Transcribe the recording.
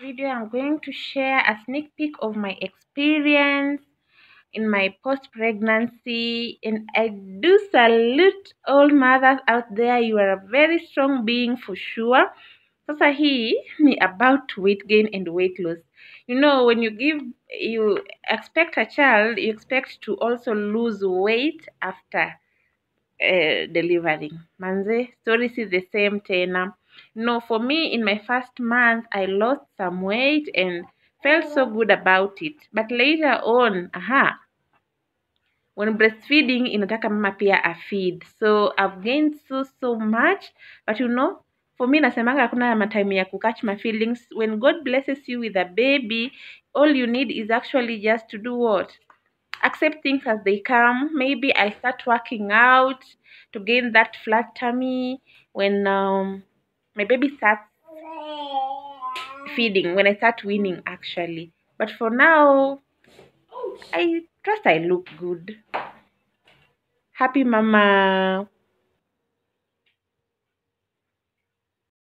video i'm going to share a sneak peek of my experience in my post pregnancy and i do salute all mothers out there. You are a very strong being for sure. Sasa hii ni about weight gain and weight loss. You know when you give you expect a child you expect to also lose weight after uh, delivering. Manze story is the same tena no for me in my first month i lost some weight and felt so good about it. But later on aha when breastfeeding inataka mama pia afeed so i've gained so so much. But you know for me nasemanga hakuna matime ya kukatch my feelings. When god blesses you with a baby all you need is actually just to do what? Accept things as they come. Maybe i'll start working out to gain that flat tummy. When um, my baby starts feeding when i start weaning actually. But for now i trust i look good. Happy mama